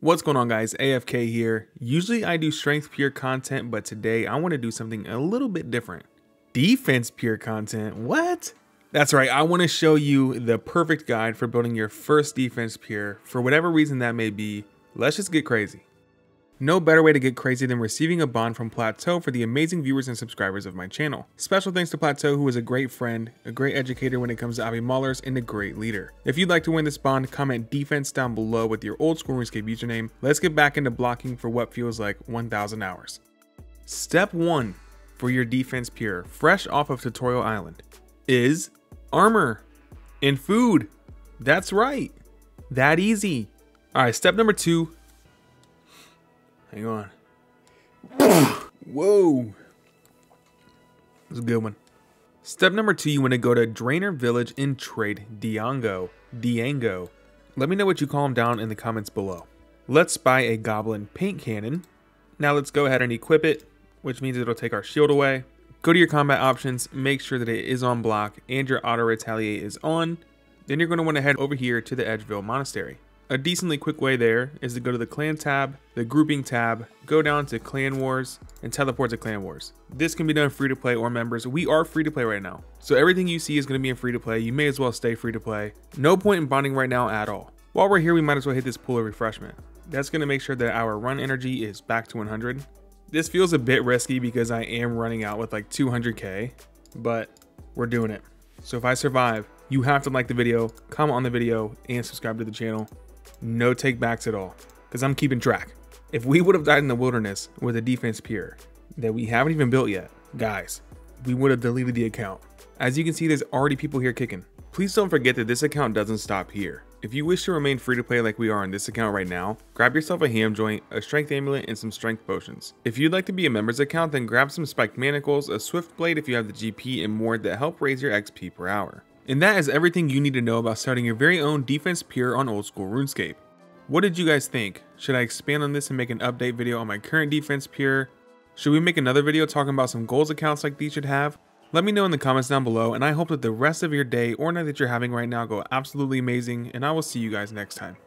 What's going on guys, AFK here. Usually I do strength pure content, but today I want to do something a little bit different. Defense pure content, what? That's right, I want to show you the perfect guide for building your first defense pure, for whatever reason that may be. Let's just get crazy. No better way to get crazy than receiving a bond from Plateau for the amazing viewers and subscribers of my channel. Special thanks to Plateau who is a great friend, a great educator when it comes to Obby Maulers, and a great leader. If you'd like to win this bond, comment defense down below with your old school RuneScape username. Let's get back into blocking for what feels like 1000 hours. Step 1 for your defense pure, fresh off of Tutorial Island, is armor and food. That's right. That easy. Alright, step number 2 Hang on. Whoa. That's a good one. Step number two, you want to go to Draynor Village and trade Diango. Diango. Let me know what you call him down in the comments below. Let's buy a Goblin Paint Cannon. Now let's go ahead and equip it, which means it'll take our shield away. Go to your combat options, make sure that it is on block and your auto retaliate is on. Then you're going to want to head over here to the Edgeville Monastery. A decently quick way there is to go to the clan tab, the grouping tab, go down to clan wars, and teleport to clan wars. This can be done free to play or members. We are free to play right now. So everything you see is going to be in free to play. You may as well stay free to play. No point in bonding right now at all. While we're here, we might as well hit this pool of refreshment. That's going to make sure that our run energy is back to 100. This feels a bit risky because I am running out with like 200k, but we're doing it. So if I survive, you have to like the video, comment on the video, and subscribe to the channel no takebacks at all, because I'm keeping track. If we would have died in the wilderness with a defense pure that we haven't even built yet, guys, we would have deleted the account. As you can see, there's already people here kicking. Please don't forget that this account doesn't stop here. If you wish to remain free to play like we are on this account right now, grab yourself a ham joint, a strength amulet, and some strength potions. If you'd like to be a member's account, then grab some spiked manacles, a swift blade if you have the GP, and more that help raise your XP per hour. And that is everything you need to know about starting your very own defense pure on old school RuneScape. What did you guys think? Should I expand on this and make an update video on my current defense pure? Should we make another video talking about some goals accounts like these should have? Let me know in the comments down below and I hope that the rest of your day or night that you're having right now go absolutely amazing and I will see you guys next time.